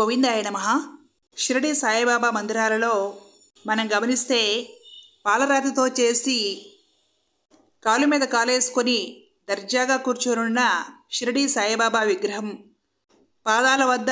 గోవిందాయ నమ. షిరడి సాయిబాబా మందిరాలలో మనం గమనిస్తే పాలరాతితో చేసి కాలు మీద కాలేసుకొని దర్జాగా కూర్చొనున్న షిరడి సాయిబాబా విగ్రహం. పాదాల వద్ద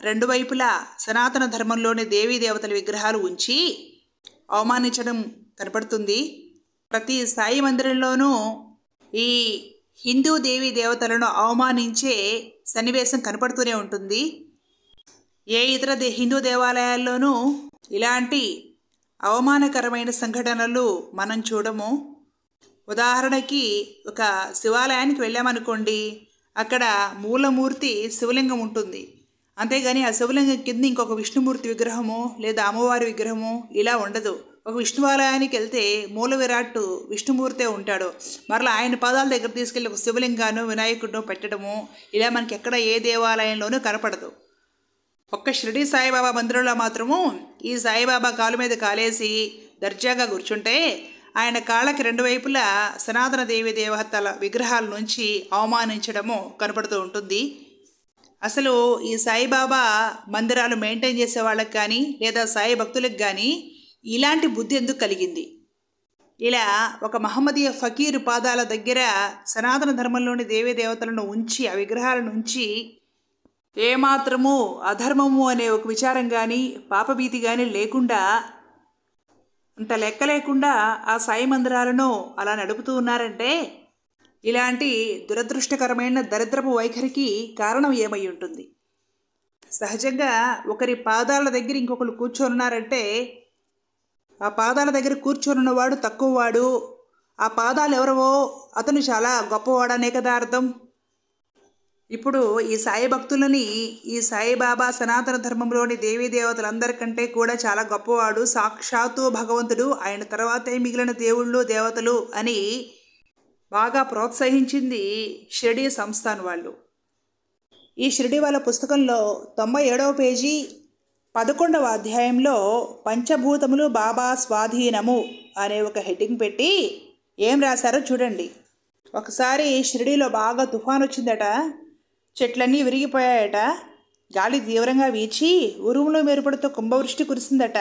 రెండు వైపులా సనాతన ధర్మంలోని దేవీ దేవతల విగ్రహాలు ఉంచి అవమానించడం కనపడుతుంది. ప్రతి సాయి మందిరంలోనూ ఈ హిందూ దేవీ దేవతలను అవమానించే సన్నివేశం కనపడుతూనే ఉంటుంది. ఏ ఇతర దే హిందూ దేవాలయాల్లోనూ ఇలాంటి అవమానకరమైన సంఘటనలు మనం చూడము. ఉదాహరణకి ఒక శివాలయానికి వెళ్ళామనుకోండి అక్కడ మూలమూర్తి శివలింగం ఉంటుంది. అంతేగాని ఆ శివలింగం కింద ఇంకొక విష్ణుమూర్తి విగ్రహము లేదా అమ్మవారి విగ్రహము ఇలా ఉండదు. ఒక విష్ణువాలయానికి వెళ్తే మూల విరాట్ విష్ణుమూర్తే ఉంటాడు. మరలా ఆయన పాదాల దగ్గర తీసుకెళ్ళి ఒక శివలింగాను వినాయకుడు పెట్టడము ఇలా మనకి ఎక్కడ ఏ దేవాలయంలోనూ కనపడదు. ఒక్క షిరిడి సాయిబాబా మందిరంలో మాత్రము ఈ సాయిబాబా కాలు మీద కాలేసి దర్జాగా కూర్చుంటే ఆయన కాళ్ళకి రెండు వైపులా సనాతన దేవి దేవతల విగ్రహాల నుంచి అవమానించడము కనపడుతూ ఉంటుంది. అసలు ఈ సాయిబాబా మందిరాలు మెయింటైన్ చేసే వాళ్ళకి కానీ లేదా సాయి భక్తులకు కానీ ఇలాంటి బుద్ధి ఎందుకు కలిగింది? ఇలా ఒక మహమ్మదీయ ఫకీరు పాదాల దగ్గర సనాతన ధర్మంలోని దేవీ దేవతలను ఉంచి ఆ విగ్రహాలను ఉంచి ఏమాత్రము అధర్మము అనే ఒక విచారం కానీ పాపభీతి కానీ లేకుండా అంత లెక్క లేకుండా ఆ సాయి మందిరాలను అలా నడుపుతూ ఉన్నారంటే ఇలాంటి దురదృష్టకరమైన దరిద్రపు వైఖరికి కారణం ఏమై ఉంటుంది? సహజంగా ఒకరి పాదాల దగ్గర ఇంకొకరు కూర్చొనున్నారంటే ఆ పాదాల దగ్గర కూర్చొనున్నవాడు తక్కువవాడు ఆ పాదాలు ఎవరవో అతను చాలా గొప్పవాడనే కదా అర్థం. ఇప్పుడు ఈ సాయి భక్తులని ఈ సాయిబాబా సనాతన ధర్మంలోని దేవీ దేవతలందరికంటే కూడా చాలా గొప్పవాడు సాక్షాత్తు భగవంతుడు. ఆయన తర్వాతే మిగిలిన దేవుళ్ళు దేవతలు అని బాగా ప్రోత్సహించింది షిరిడి సంస్థాన్ వాళ్ళు. ఈ షిరిడి వాళ్ళ పుస్తకంలో తొంభై ఏడవ పేజీ పదకొండవ అధ్యాయంలో పంచభూతములు బాబా స్వాధీనము అనే ఒక హెడ్డింగ్ పెట్టి ఏం రాశారో చూడండి. ఒకసారి షిరిడీలో బాగా తుఫాన్ వచ్చిందట. చెట్లన్నీ విరిగిపోయాయట. గాలి తీవ్రంగా వీచి ఉరుములు మెరుపులతో కుంభవృష్టి కురిసిందట.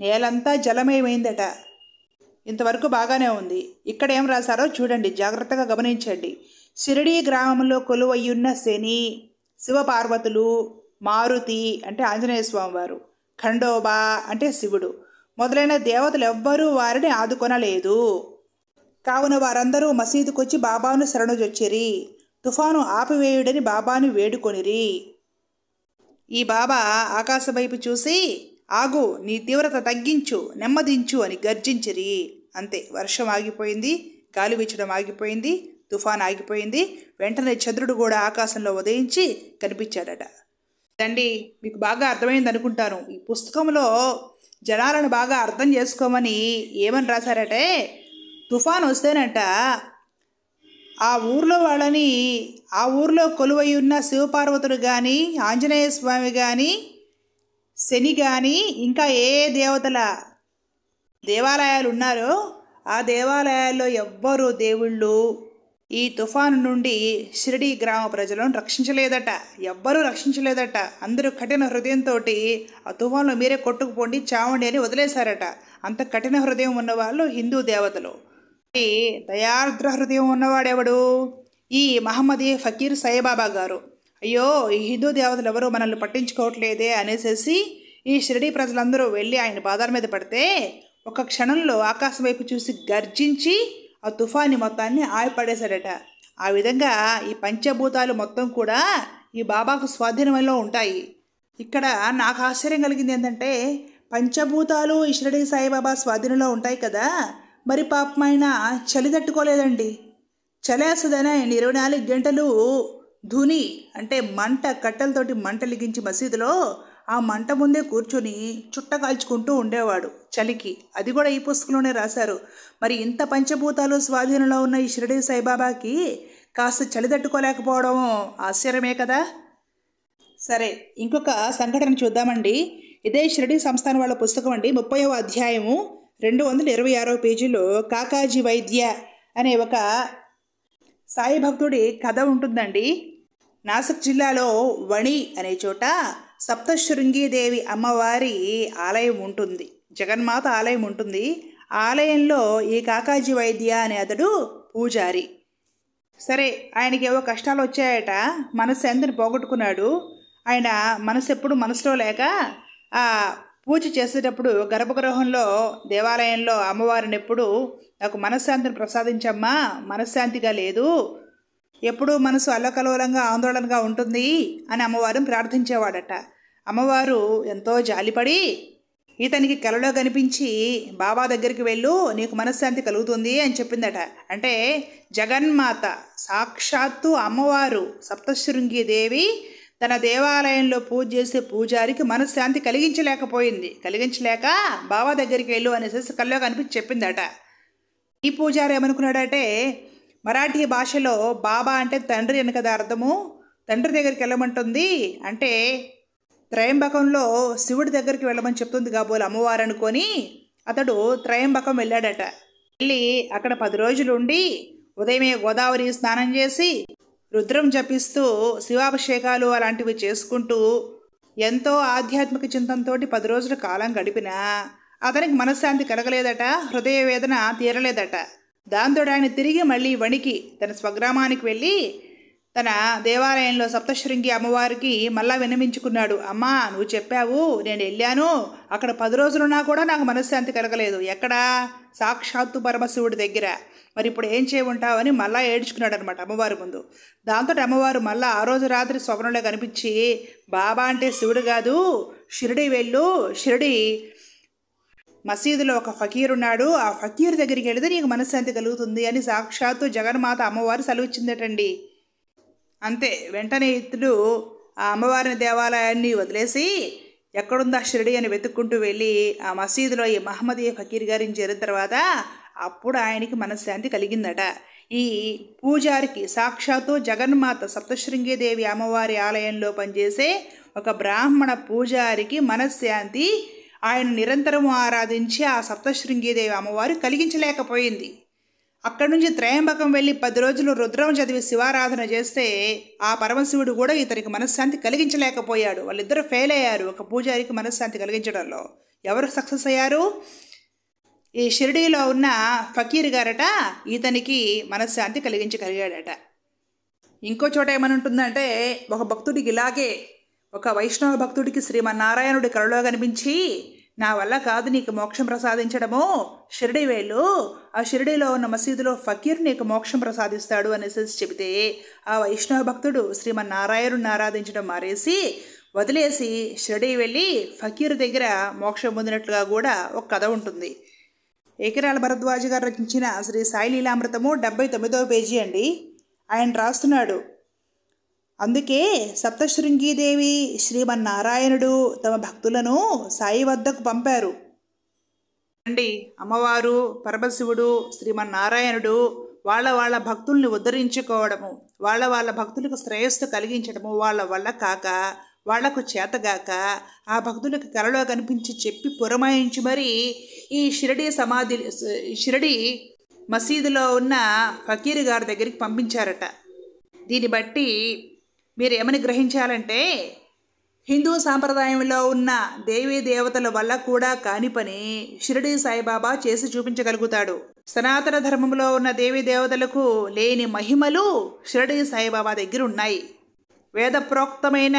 నేలంతా జలమయమైందట. ఇంతవరకు బాగానే ఉంది. ఇక్కడ ఏం రాశారో చూడండి. జాగ్రత్తగా గమనించండి. షిరిడీ గ్రామంలో కొలువయ్యున్న శని శివపార్వతులు మారుతి అంటే ఆంజనేయ స్వామి వారు ఖండోబా అంటే శివుడు. మొదలైన దేవతలు ఎవ్వరూ వారిని ఆదుకొనలేదు. కావున వారందరూ మసీదుకొచ్చి బాబాను శరణుజొచ్చిరి తుఫాను ఆపివేయుడని బాబాను వేడుకొనిరి. ఈ బాబా ఆకాశం వైపు చూసి ఆగు నీ తీవ్రత తగ్గించు నెమ్మదించు అని గర్జించిరి. అంతే వర్షం ఆగిపోయింది గాలి వీచడం ఆగిపోయింది తుఫాన్ ఆగిపోయింది. వెంటనే చంద్రుడు కూడా ఆకాశంలో ఉదయించి కనిపించాడట. తండ్రి మీకు బాగా అర్థమైంది అనుకుంటాను ఈ పుస్తకంలో జనాలను బాగా అర్థం చేసుకోమని ఏమని రాశారటే తుఫాన్ వస్తేనంట ఆ ఊర్లో వాళ్ళని ఆ ఊర్లో కొలువై ఉన్న శివపార్వతుడు కానీ ఆంజనేయ స్వామి కానీ శని కానీ ఇంకా ఏ దేవతల దేవాలయాలు ఉన్నారో ఆ దేవాలయాల్లో ఎవ్వరూ దేవుళ్ళు ఈ తుఫాను నుండి షిరిడి గ్రామ ప్రజలను రక్షించలేదట. ఎవ్వరూ రక్షించలేదట. అందరూ కఠిన హృదయంతో ఆ తుఫాన్లో మీరే కొట్టుకుపోండి చావండి అని వదిలేశారట. అంత కఠిన హృదయం ఉన్నవాళ్ళు హిందూ దేవతలు. దయార్ద్ర హృదయం ఉన్నవాడెవడు? ఈ మహమ్మదీ ఫకీర్ సాయిబాబా గారు. అయ్యో ఈ హిందూ దేవతలు ఎవరు మనల్ని పట్టించుకోవట్లేదే అనేసి ఈ షిరిడి ప్రజలందరూ వెళ్ళి ఆయన పాదాల మీద పడితే ఒక క్షణంలో ఆకాశం వైపు చూసి గర్జించి ఆ తుఫాని మొత్తాన్ని ఆయపడేశాడట ఆ విధంగా ఈ పంచభూతాలు మొత్తం కూడా ఈ బాబాకు స్వాధీనంలో ఉంటాయి. ఇక్కడ నాకు ఆశ్చర్యం కలిగింది ఏంటంటే పంచభూతాలు ఈ షిరిడి సాయిబాబా స్వాధీనంలో ఉంటాయి కదా. మరి పాపం ఆయన చలి తట్టుకోలేదండి. చలేసదనే ఇరవై నాలుగు గంటలు ధుని అంటే మంట కట్టెలతోటి మంట లిగించి మసీదులో ఆ మంట ముందే కూర్చొని చుట్ట కాల్చుకుంటూ ఉండేవాడు చలికి. అది కూడా ఈ పుస్తకంలోనే రాశారు. మరి ఇంత పంచభూతాలు స్వాధీనంలో ఉన్న ఈ షిరిడి సాయిబాబాకి కాస్త చలి తట్టుకోలేకపోవడం ఆశ్చర్యమే కదా? సరే ఇంకొక సంఘటన చూద్దామండి. ఇదే షిరిడి సంస్థానం వాళ్ళ పుస్తకం అండి. ముప్పైవ అధ్యాయము రెండు వందల ఇరవై ఆరో పేజీలో కాకాజీ వైద్య అనే ఒక సాయి భక్తుడి కథ ఉంటుందండి. నాసిక్ జిల్లాలో వణి అనే చోట సప్తశృంగీదేవి అమ్మవారి ఆలయం ఉంటుంది. జగన్మాత ఆలయం ఉంటుంది. ఆలయంలో ఈ కాకాజీ వైద్య అనే అతడు పూజారి. సరే ఆయనకి ఏవో కష్టాలు వచ్చాయట. మనసు ఎంతని పోగొట్టుకున్నాడు? ఆయన మనసు ఎప్పుడు మనసులో లేక ఆ పూజ చేసేటప్పుడు గర్భగృహంలో దేవాలయంలో అమ్మవారిని ఎప్పుడు నాకు మనశ్శాంతిని ప్రసాదించమ్మా మనశ్శాంతిగా లేదు. ఎప్పుడూ మనసు అల్లకలోలంగా ఆందోళనగా ఉంటుంది అని అమ్మవారిని ప్రార్థించేవాడట. అమ్మవారు ఎంతో జాలిపడి ఇతనికి కలలో కనిపించి బాబా దగ్గరికి వెళ్ళు నీకు మనశ్శాంతి కలుగుతుంది అని చెప్పిందట. అంటే జగన్మాత సాక్షాత్తు అమ్మవారు సప్తశృంగి దేవి తన దేవాలయంలో పూజ చేసే పూజారికి మనశ్శాంతి కలిగించలేకపోయింది. కలిగించలేక బాబా దగ్గరికి వెళ్ళు అనేసి కల్లో కనిపించి చెప్పిందట. ఈ పూజారి ఏమనుకున్నాడంటే మరాఠీ భాషలో బాబా అంటే తండ్రి అని కదా అర్థము? తండ్రి దగ్గరికి వెళ్ళమంటుంది అంటే త్రయంబకంలో శివుడి దగ్గరికి వెళ్ళమని చెప్తుంది కాబోలు అమ్మవారు అనుకొని అతడు త్రయంబకం వెళ్ళాడట. వెళ్ళి అక్కడ పది రోజులు ఉండి ఉదయమే గోదావరి స్నానం చేసి రుద్రం జపిస్తూ శివాభిషేకాలు అలాంటివి చేసుకుంటూ ఎంతో ఆధ్యాత్మిక చింతనతో పది రోజుల కాలం గడిపినా అతనికి మనశ్శాంతి కలగలేదట హృదయ వేదన తీరలేదట. దాంతో ఆయన తిరిగి మళ్ళీ వణికి తన స్వగ్రామానికి వెళ్ళి తన దేవాలయంలో సప్తశృంగి అమ్మవారికి మళ్ళా విన్నమించుకున్నాడు అమ్మా నువ్వు చెప్పావు నేను వెళ్ళాను. అక్కడ పది రోజులున్నా కూడా నాకు మనశ్శాంతి కలగలేదు. ఎక్కడా? సాక్షాత్తు పరమశివుడి దగ్గర. మరి ఇప్పుడు ఏం చేయమంటావని మళ్ళా ఏడ్చుకున్నాడు అనమాట అమ్మవారి ముందు. దాంతో అమ్మవారు మళ్ళా ఆ రోజు రాత్రి స్వప్నంలో కనిపించి బాబా అంటే శివుడు కాదు. షిరిడి వెళ్ళు. షిరిడి మసీదులో ఒక ఫకీర్ ఉన్నాడు. ఆ ఫకీర్ దగ్గరికి వెళితే నీకు మనశ్శాంతి కలుగుతుంది అని సాక్షాత్తు జగన్మాత అమ్మవారు సెలవిచ్చిందటండి అంతే. వెంటనే ఇతడు ఆ అమ్మవారిని దేవాలయాన్ని వదిలేసి ఎక్కడుందా షిరిడి అని వెతుక్కుంటూ వెళ్ళి ఆ మసీదులో ఈ మహమ్మదీయ ఫకీర్ గారిని చేరిన తర్వాత అప్పుడు ఆయనకి మనశ్శాంతి కలిగిందట. ఈ పూజారికి సాక్షాత్తు జగన్మాత సప్తశృంగిదేవి అమ్మవారి ఆలయంలో పనిచేసే ఒక బ్రాహ్మణ పూజారికి మనశ్శాంతి ఆయన నిరంతరం ఆరాధించి ఆ సప్తశృంగిదేవి అమ్మవారు కలిగించలేకపోయింది. అక్కడి నుంచి త్రయంబకం వెళ్ళి పది రోజులు రుద్రం చదివి శివారాధన చేస్తే ఆ పరమశివుడు కూడా ఇతనికి మనశ్శాంతి కలిగించలేకపోయాడు. వాళ్ళిద్దరూ ఫెయిల్ అయ్యారు ఒక పూజారికి మనశ్శాంతి కలిగించడంలో. ఎవరు సక్సెస్ అయ్యారు? ఈ షిరిడీలో ఉన్న ఫకీర్ గారట ఇతనికి మనశ్శాంతి కలిగించగలిగాడట. ఇంకో చోట ఏమనుంటుందంటే ఒక భక్తుడికి ఇలాగే ఒక వైష్ణవ భక్తుడికి శ్రీమన్నారాయణుడి కళలో కనిపించి నా వల్ల కాదు నీకు మోక్షం ప్రసాదించడము. షిరిడి వేళ్ళు. ఆ షిరిడిలో ఉన్న మసీదులో ఫకీర్ నీకు మోక్షం ప్రసాదిస్తాడు అనేసి చెబితే ఆ వైష్ణవ భక్తుడు శ్రీమన్నారాయణుడిని ఆరాధించడం మారేసి వదిలేసి షిరిడి వెళ్ళి ఫకీర్ దగ్గర మోక్షం పొందినట్లుగా కూడా ఒక కథ ఉంటుంది. ఏకరాల భరద్వాజ గారు రచించిన శ్రీ సాయి లీలామృతము డెబ్బై తొమ్మిదవ పేజీ అండి. ఆయన రాస్తున్నాడు. అందుకే సప్తశృంగీదేవి శ్రీమన్నారాయణుడు తమ భక్తులను సాయి వద్దకు పంపారు. అండి అమ్మవారు పరమశివుడు శ్రీమన్నారాయణుడు వాళ్ళ వాళ్ళ భక్తుల్ని ఉద్ధరించుకోవడము వాళ్ళ వాళ్ళ భక్తులకు శ్రేయస్సు కలిగించడము వాళ్ళ వల్ల కాక వాళ్ళకు చేతగాక ఆ భక్తులకు కలలో కనిపించి చెప్పి పురమాయించి మరి ఈ షిరడి సమాధి షిరడి మసీదులో ఉన్న ఫకీర్ గారి దగ్గరికి పంపించారట. దీన్ని బట్టి మీరు ఏమని గ్రహించాలంటే హిందూ సాంప్రదాయంలో ఉన్న దేవీ దేవతల వల్ల కూడా కాని పని షిరిడి సాయిబాబా చేసి చూపించగలుగుతాడు. సనాతన ధర్మంలో ఉన్న దేవీ దేవతలకు లేని మహిమలు షిరిడి సాయిబాబా దగ్గర ఉన్నాయి. వేద ప్రోక్తమైన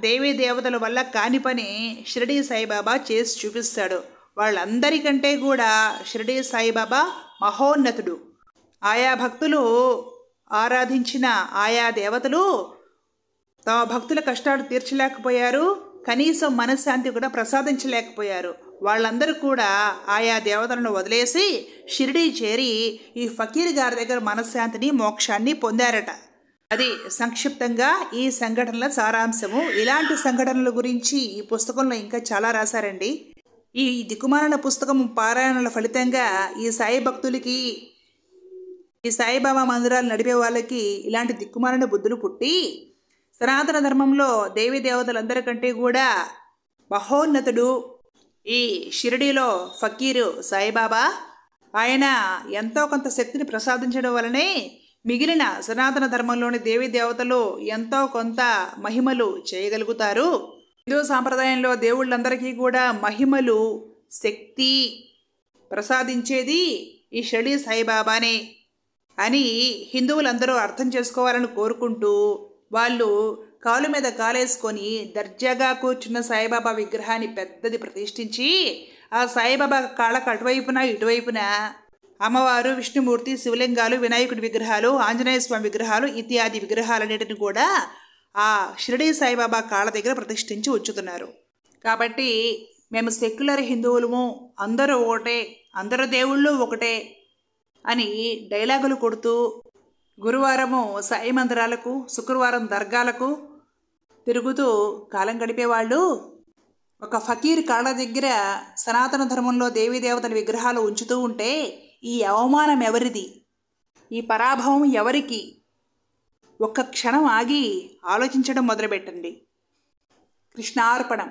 దేవీ దేవతల వల్ల కాని పని షిరిడి సాయిబాబా చేసి చూపిస్తాడు. వాళ్ళందరికంటే కూడా షిరిడి సాయిబాబా మహోన్నతుడు. ఆయా భక్తులు ఆరాధించిన ఆయా దేవతలు తమ భక్తుల కష్టాలు తీర్చలేకపోయారు. కనీసం మనశ్శాంతి కూడా ప్రసాదించలేకపోయారు. వాళ్ళందరూ కూడా ఆయా దేవతలను వదిలేసి షిరిడీ చేరి ఈ ఫకీర్ గారి దగ్గర మనశ్శాంతిని మోక్షాన్ని పొందారట. అది సంక్షిప్తంగా ఈ సంఘటనల సారాంశము. ఇలాంటి సంఘటనల గురించి ఈ పుస్తకంలో ఇంకా చాలా రాశారండి. ఈ దిక్కుమాలన పుస్తకం పారాయణల ఫలితంగా ఈ సాయి భక్తులకి ఈ సాయిబాబా మందిరాలు నడిపే వాళ్ళకి ఇలాంటి దిక్కుమాలన బుద్ధులు పుట్టి సనాతన ధర్మంలో దేవీ దేవతలందరికంటే కూడా మహోన్నతుడు ఈ షిరిడీలో ఫకీరు సాయిబాబా. ఆయన ఎంతో కొంత శక్తిని ప్రసాదించడం వలనే మిగిలిన సనాతన ధర్మంలోని దేవీ దేవతలు ఎంతో కొంత మహిమలు చేయగలుగుతారు. హిందూ సాంప్రదాయంలో దేవుళ్ళందరికీ కూడా మహిమలు శక్తి ప్రసాదించేది ఈ షిరిడి సాయిబాబానే అని హిందువులందరూ అర్థం చేసుకోవాలని కోరుకుంటూ వాళ్ళు కాలు మీద కాలేసుకొని దర్జాగా కూర్చున్న సాయిబాబా విగ్రహాన్ని పెద్దది ప్రతిష్ఠించి ఆ సాయిబాబా కాళ్ళకు అటువైపున ఇటువైపున అమ్మవారు విష్ణుమూర్తి శివలింగాలు వినాయకుడి విగ్రహాలు ఆంజనేయ స్వామి విగ్రహాలు ఇత్యాది విగ్రహాలన్నిటిని కూడా ఆ షిరిడీ సాయిబాబా కాళ్ళ దగ్గర ప్రతిష్ఠించి ఉంచుతున్నారు. కాబట్టి మేము సెక్యులర్ హిందువులము అందరూ ఒకటే అందరు దేవుళ్ళు ఒకటే అని డైలాగులు కొడుతూ గురువారము సాయి మందిరాలకు శుక్రవారం దర్గాలకు తిరుగుతూ కాలం గడిపేవాళ్ళు. ఒక ఫకీర్ కాళ్ళ దగ్గర సనాతన ధర్మంలో దేవతల విగ్రహాలు ఉంచుతూ ఉంటే ఈ అవమానం ఎవరిది? ఈ పరాభవం ఎవరికి? ఒక్క క్షణం ఆగి ఆలోచించడం మొదలుపెట్టండి. కృష్ణార్పణం.